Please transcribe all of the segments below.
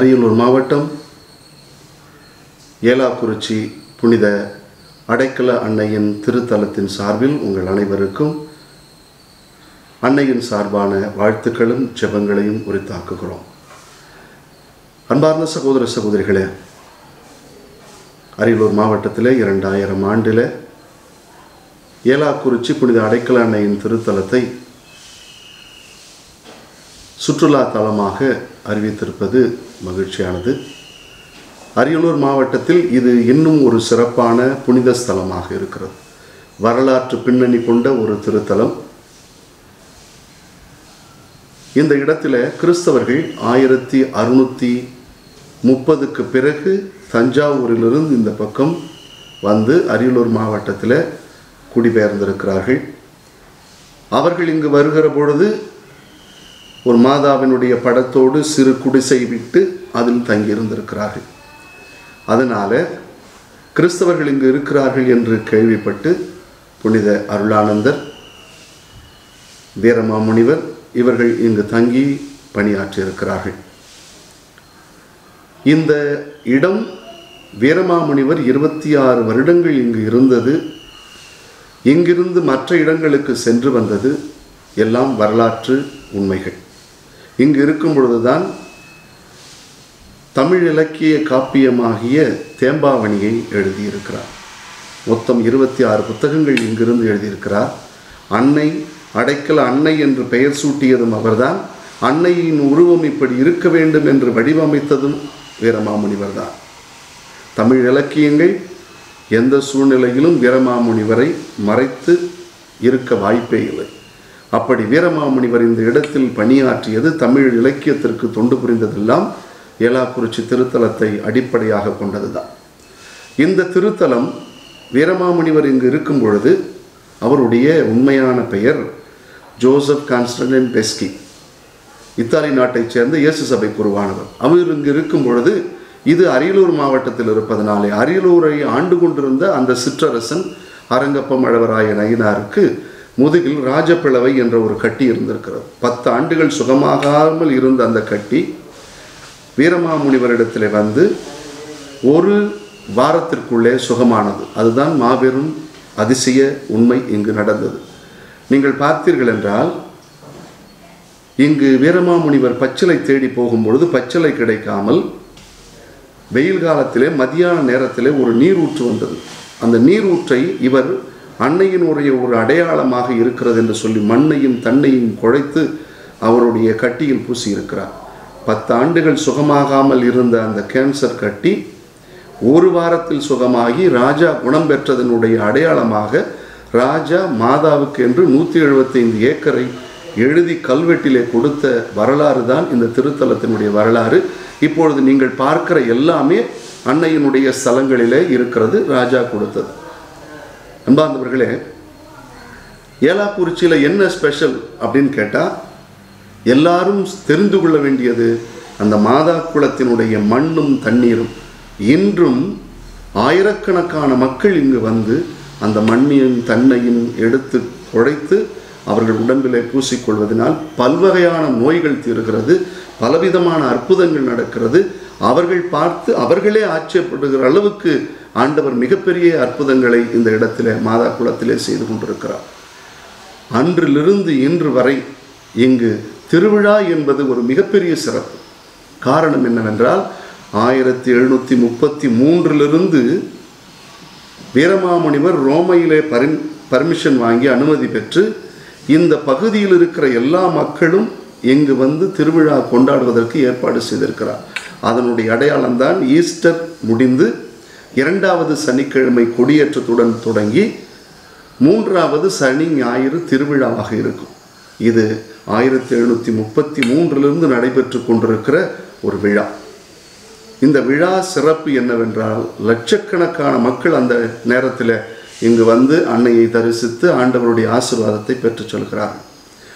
அரியலூர் மாவட்டம் ஏலாக்குறிச்சி புனித அடைக்கல அன்னையின் திருத்தலத்தின் சார்பில் உங்கள் அனைவருக்கும் அன்னையின் சார்பான வாழ்த்துக்களும் ஜெபங்களையும் உரித்தாக்குகிறோம். அன்பார்ந்த சகோதர சகோதரிகளே அரியலூர் மாவட்டத்தில் இரண்டாயிரம் ஆண்டில் ஏலாக்குறிச்சி புனித அடைக்கல அன்னையின் திருத்தலத்தை சுற்றுலா தலமாக அறிவித்திருப்பது மகிழ்ச்சியானது. அரியலூர் மாவட்டத்தில் இது இன்னும் ஒரு சிறப்பான புனித ஸ்தலமாக இருக்கிறது. வரலாற்று பின்னணி கொண்ட ஒரு திருத்தலம். இந்த இடத்துல கிறிஸ்தவர்கள் ஆயிரத்தி அறுநூற்றி முப்பதுக்கு பிறகு தஞ்சாவூரிலிருந்து இந்த பக்கம் வந்து அரியலூர் மாவட்டத்தில் குடிபெயர்ந்திருக்கிறார்கள். அவர்கள் இங்கு வருகிற பொழுது ஒரு மாதாவினுடைய படத்தோடு சிறு குடிசை விட்டு அதில் தங்கியிருந்திருக்கிறார்கள். அதனால் கிறிஸ்தவர்கள் இங்கு இருக்கிறார்கள் என்று கேள்விப்பட்டு புனித அருளானந்தர் வீரமாமுனிவர் இவர்கள் இங்கு தங்கி பணியாற்றியிருக்கிறார்கள். இந்த இடம் வீரமாமுனிவர் இருபத்தி ஆறு வருடங்கள் இங்கு இருந்தது. இங்கிருந்து மற்ற இடங்களுக்கு சென்று வந்தது. எல்லாம் வரலாற்று உண்மைகள். இங்கு இருக்கும் பொழுதுதான் தமிழ் இலக்கிய காப்பியமாகிய தேம்பாவணியை எழுதியிருக்கிறார். மொத்தம் இருபத்தி ஆறு புத்தகங்கள் இங்கிருந்து எழுதியிருக்கிறார். அன்னை அடைக்கல அன்னை என்று பெயர் சூட்டியதும் அவர்தான். அன்னையின் உருவம் இப்படி இருக்க வேண்டும் என்று வடிவமைத்ததும் வீரமாமுனிவர் தான் தமிழ் இலக்கியங்கள் எந்த சூழ்நிலையிலும் வீரமாமுனிவரை மறைத்து இருக்க வாய்ப்பே இல்லை. அப்படி வீரமாமுனிவர் இந்த இடத்தில் பணியாற்றியது தமிழ் இலக்கியத்திற்கு தொண்டு புரிந்ததெல்லாம் ஏலாக்குறிச்சி திருத்தலத்தை அடிப்படையாக கொண்டதுதான். இந்த திருத்தலம் வீரமாமுனிவர் இங்கு இருக்கும் பொழுது அவருடைய உண்மையான பெயர் ஜோசப் கான்ஸ்டன்டின் பெஸ்கி. இத்தாலி நாட்டைச் சேர்ந்த இயேசு சபை குருவானவர். அவர் இங்கு இருக்கும் பொழுது இது அரியலூர் மாவட்டத்தில் இருப்பதனாலே அரியலூரை ஆண்டு கொண்டிருந்த அந்த சிற்றரசன் அரங்கப்பம் மழவராய நயினாருக்கு முதுகில் ராஜப்பிளவை என்ற ஒரு கட்டி இருந்திருக்கிறது. பத்து ஆண்டுகள் சுகமாகாமல் இருந்த அந்த கட்டி வீரமாமுனிவரிடத்தில் வந்து ஒரு வாரத்திற்குள்ளே சுகமானது. அதுதான் மாபெரும் அதிசய உண்மை இங்கு நடந்தது. நீங்கள் பார்த்தீர்கள் என்றால் இங்கு வீரமாமுனிவர் பச்சிலை தேடி போகும்பொழுது பச்சிலை கிடைக்காமல் வெயில் காலத்திலே மதியான நேரத்திலே ஒரு நீரூற்று வந்தது. அந்த நீரூற்றை இவர் அன்னையினுடைய ஒரு அடையாளமாக இருக்கிறது என்று சொல்லி மண்ணையும் தன்னையும் குழைத்து அவருடைய கட்டியில் பூசி இருக்கிறார் பத்து ஆண்டுகள் சுகமாகாமல் இருந்த அந்த கேன்சர் கட்டி ஒரு வாரத்தில் சுகமாகி ராஜா குணம் பெற்றதனுடைய அடையாளமாக ராஜா மாதாவுக்கு என்று நூற்றி எழுபத்தைந்து ஏக்கரை எழுதி கல்வெட்டிலே கொடுத்த வரலாறு தான் இந்த திருத்தலத்தினுடைய வரலாறு. இப்பொழுது நீங்கள் பார்க்கிற எல்லாமே அன்னையினுடைய ஸ்தலங்களிலே இருக்கிறது ராஜா கொடுத்தது. அன்பார்ந்தவர்களே ஏலாக்குறிச்சியில் என்ன ஸ்பெஷல் அப்படின்னு கேட்டால் எல்லாரும் தெரிந்து கொள்ள வேண்டியது அந்த மாதா குளத்தினுடைய மண்ணும் தண்ணீரும். இன்றும் ஆயிரக்கணக்கான மக்கள் இங்கு வந்து அந்த மண்ணையும் தன்னையும் எடுத்து குழைத்து அவர்கள் உடம்பிலே பூசிக்கொள்வதனால் பல்வகையான நோய்கள் தீருகிறது பலவிதமான அற்புதங்கள் நடக்கிறது. அவர்கள் பார்த்து அவர்களே ஆச்சரியப்படுகிற அளவுக்கு ஆண்டவர் மிகப்பெரிய அற்புதங்களை இந்த இடத்துல மாதா குளத்திலே செய்து கொண்டிருக்கிறார். அன்றிலிருந்து இன்று வரை இங்கு திருவிழா என்பது ஒரு மிகப்பெரிய சிறப்பு. காரணம் என்னவென்றால் ஆயிரத்தி எழுநூற்றி முப்பத்தி மூன்றிலிருந்து வீரமாமுனிவர் ரோமையிலே பரின் பர்மிஷன் வாங்கி அனுமதி பெற்று இந்த பகுதியில் இருக்கிற எல்லா மக்களும் இங்கு வந்து திருவிழா கொண்டாடுவதற்கு ஏற்பாடு செய்திருக்கிறார். அதனுடைய அடையாளம்தான் ஈஸ்டர் முடிந்து இரண்டாவது சனிக்கிழமை கொடியேற்றத்துடன் தொடங்கி மூன்றாவது சனி ஞாயிறு திருவிழாவாக இருக்கும். இது ஆயிரத்தி எழுநூற்றி முப்பத்தி மூன்றிலிருந்து நடைபெற்று கொண்டிருக்கிற ஒரு விழா. இந்த விழா சிறப்பு என்னவென்றால் லட்சக்கணக்கான மக்கள் அந்த நேரத்தில் இங்கு வந்து அன்னையை தரிசித்து ஆண்டவருடைய ஆசீர்வாதத்தை பெற்றுச் செல்கிறார்கள்.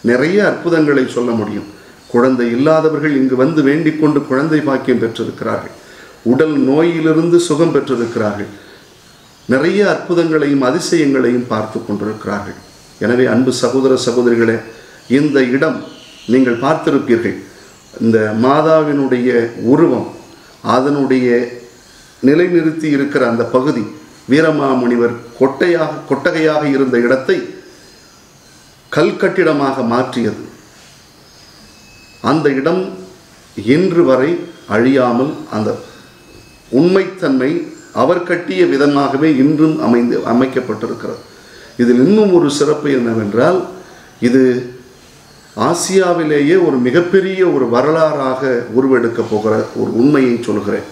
நிறைய அற்புதங்களை சொல்ல முடியும். குழந்தை இல்லாதவர்கள் இங்கு வந்து வேண்டிக் கொண்டு குழந்தை பாக்கியம் பெற்றிருக்கிறார்கள். உடல் நோயிலிருந்து சுகம் பெற்றிருக்கிறார்கள். நிறைய அற்புதங்களையும் அதிசயங்களையும் பார்த்து கொண்டிருக்கிறார்கள். எனவே அன்பு சகோதர சகோதரிகளே இந்த இடம் நீங்கள் பார்த்திருப்பீர்கள். இந்த மாதாவினுடைய உருவம் அதனுடைய நிலைநிறுத்தி இருக்கிற அந்த பகுதி வீரமாமுனிவர் கொட்டையாக கொட்டகையாக இருந்த இடத்தை கல்கட்டிடமாக மாற்றியது. அந்த இடம் இன்று வரை அழியாமல் அந்த உண்மைத்தன்மை அவர் கட்டிய விதமாகவே இன்றும் அமைந்து அமைக்கப்பட்டிருக்கிறது. இதில் இன்னும் ஒரு சிறப்பு என்னவென்றால் இது ஆசியாவிலேயே ஒரு மிகப்பெரிய ஒரு வரலாறாக உருவெடுக்க போகிற ஒரு உண்மையை சொல்கிறேன்.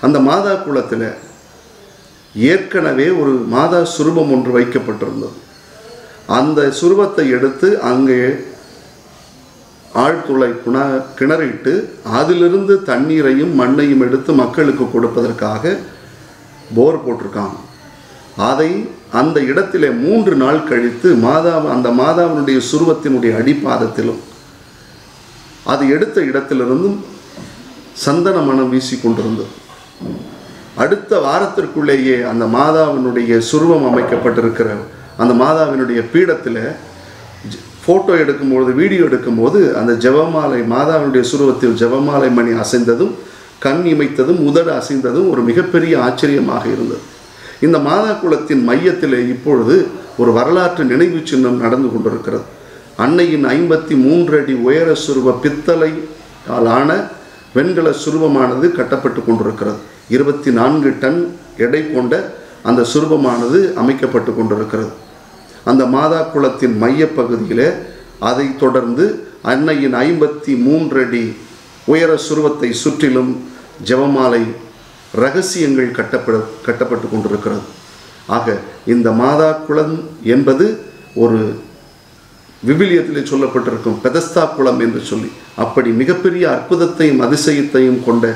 அந்த மாதா குளத்தில் ஏற்கனவே ஒரு மாதா சுரூபம் ஒன்று வைக்கப்பட்டிருந்தது. அந்த சுரூபத்தை எடுத்து அங்கே ஆழ்துளை குண கிணறிட்டு அதிலிருந்து தண்ணீரையும் மண்ணையும் எடுத்து மக்களுக்கு கொடுப்பதற்காக போர் போட்டிருக்காங்க. அதை அந்த இடத்திலே மூன்று நாள் கழித்து மாதா அந்த மாதாவினுடைய சுருவத்தினுடைய அடிப்பாதத்திலும் அது எடுத்த இடத்திலிருந்தும் சந்தன மனம் வீசி கொண்டிருந்தது. அடுத்த வாரத்திற்குள்ளேயே அந்த மாதாவினுடைய சுருவம் அமைக்கப்பட்டிருக்கிற அந்த மாதாவினுடைய பீடத்தில் ஃபோட்டோ எடுக்கும்போது வீடியோ எடுக்கும்போது அந்த ஜெபமாலை மாதாவினுடைய சுருவத்தில் ஜெபமாலை மணி அசைந்ததும் கண் இமைத்ததும் உதடு அசைந்ததும் ஒரு மிகப்பெரிய ஆச்சரியமாக இருந்தது. இந்த மாதா குலத்தின் மையத்தில் இப்பொழுது ஒரு வரலாற்று நினைவு சின்னம் நடந்து கொண்டிருக்கிறது. அன்னையின் ஐம்பத்தி மூன்று அடி உயர சுருவ பித்தளை ஆன வெண்கல சுருவமானது கட்டப்பட்டு கொண்டிருக்கிறது. இருபத்தி நான்கு டன் எடை கொண்ட அந்த சுருபமானது அமைக்கப்பட்டு கொண்டிருக்கிறது. அந்த மாதா குளத்தின் மையப்பகுதியில் அதை தொடர்ந்து அன்னையின் ஐம்பத்தி மூன்றடி உயர சுருவத்தை சுற்றிலும் ஜெபமாலை ரகசியங்கள் கட்டப்பட கட்டப்பட்டு கொண்டிருக்கிறது. ஆக இந்த மாதா குளம் என்பது ஒரு விவிலியத்திலே சொல்லப்பட்டிருக்கும் பெதஸ்தா குளம் என்று சொல்லி அப்படி மிகப்பெரிய அற்புதத்தையும் அதிசயத்தையும் கொண்ட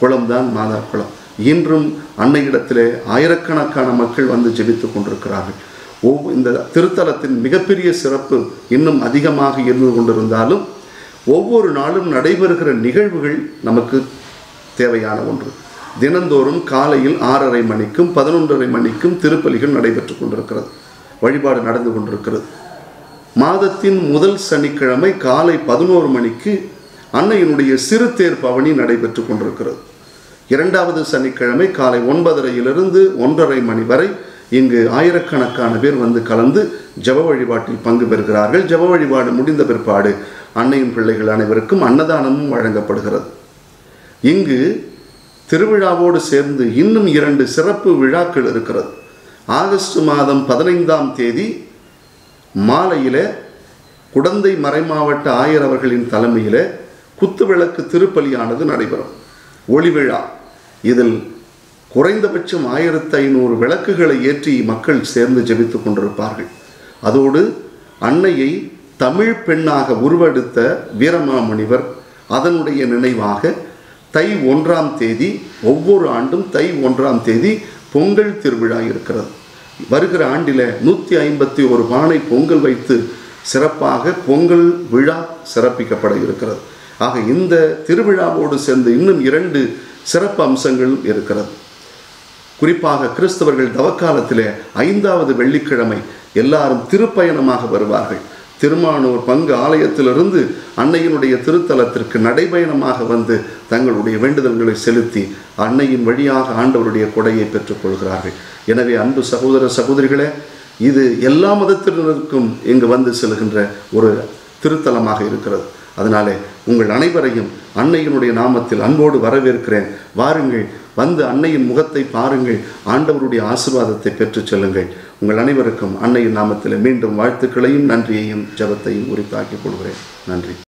குளம்தான் மாதா குளம் இன்றும் அன்னையிடத்திலே ஆயிரக்கணக்கான மக்கள் வந்து ஜெபித்து கொண்டிருக்கிறார்கள். ஒவ்வொரு இந்த திருத்தலத்தின் மிகப்பெரிய சிறப்பு இன்னும் அதிகமாக இருந்து கொண்டிருந்தாலும் ஒவ்வொரு நாளும் நடைபெறுகிற நிகழ்வுகள் நமக்கு தேவையான ஒன்று. தினந்தோறும் காலையில் ஆறரை மணிக்கும் பதினொன்றரை மணிக்கும் திருப்பலிகள் நடைபெற்று கொண்டிருக்கிறது. வழிபாடு நடந்து கொண்டிருக்கிறது. மாதத்தின் முதல் சனிக்கிழமை காலை பதினோரு மணிக்கு அன்னையினுடைய சிறு தேர் பவனி நடைபெற்று கொண்டிருக்கிறது. இரண்டாவது சனிக்கிழமை காலை ஒன்பதரையிலிருந்து ஒன்றரை மணி வரை இங்கு ஆயிரக்கணக்கான பேர் வந்து கலந்து ஜப வழிபாட்டில் பங்கு பெறுகிறார்கள். ஜப வழிபாடு முடிந்த பிற்பாடு அன்னையின் பிள்ளைகள் அனைவருக்கும் அன்னதானமும் வழங்கப்படுகிறது. இங்கு திருவிழாவோடு சேர்ந்து இன்னும் இரண்டு சிறப்பு விழாக்கள் இருக்கிறது. ஆகஸ்ட் மாதம் பதினைந்தாம் தேதி மாலையில் குடந்தை மறைமாவட்ட ஆயர் அவர்களின் தலைமையில் குத்துவிளக்கு திருப்பலியானது நடைபெறும். ஒளி விழா. இதில் குறைந்தபட்சம் ஆயிரத்து ஐநூறு விளக்குகளை ஏற்றி மக்கள் சேர்ந்து ஜெபித்துக் கொண்டிருப்பார்கள். அதோடு அன்னையை தமிழ் பெண்ணாக உருவெடுத்த வீரமாமுனிவர் அதனுடைய நினைவாக தை ஒன்றாம் தேதி ஒவ்வொரு ஆண்டும் தை ஒன்றாம் தேதி பொங்கல் திருவிழா இருக்கிறது. வருகிற ஆண்டில் நூற்றி ஐம்பத்தி ஒரு பானை பொங்கல் வைத்து சிறப்பாக பொங்கல் விழா சிறப்பிக்கப்பட இருக்கிறது. ஆக இந்த திருவிழாவோடு சேர்ந்து இன்னும் இரண்டு சிறப்பு அம்சங்கள் இருக்கிறது. குறிப்பாக கிறிஸ்தவர்கள் தவக்காலத்திலே ஐந்தாவது வெள்ளிக்கிழமை எல்லாரும் திருப்பயணமாக வருவார்கள். திருமானூர் பங்கு ஆலயத்திலிருந்து அன்னையினுடைய திருத்தலத்திற்கு நடைபயணமாக வந்து தங்களுடைய வேண்டுதல்களை செலுத்தி அன்னையின் வழியாக ஆண்டவருடைய கொடையை பெற்றுக்கொள்கிறார்கள் எனவே அன்பு சகோதர சகோதரிகளே இது எல்லா மதத்தினருக்கும் இங்கு வந்து செல்கின்ற ஒரு திருத்தலமாக இருக்கிறது. அதனாலே உங்கள் அனைவரையும் அன்னையினுடைய நாமத்தில் அன்போடு வரவேற்கிறேன். வாருங்கள் வந்து அன்னையின் முகத்தை பாருங்கள். ஆண்டவருடைய ஆசீர்வாதத்தை பெற்றுச் செல்லுங்கள். உங்கள் அனைவருக்கும் அன்னையின் நாமத்தில் மீண்டும் வாழ்த்துக்களையும் நன்றியையும் ஜபத்தையும் உரித்தாக்கிக் கொள்கிறேன். நன்றி.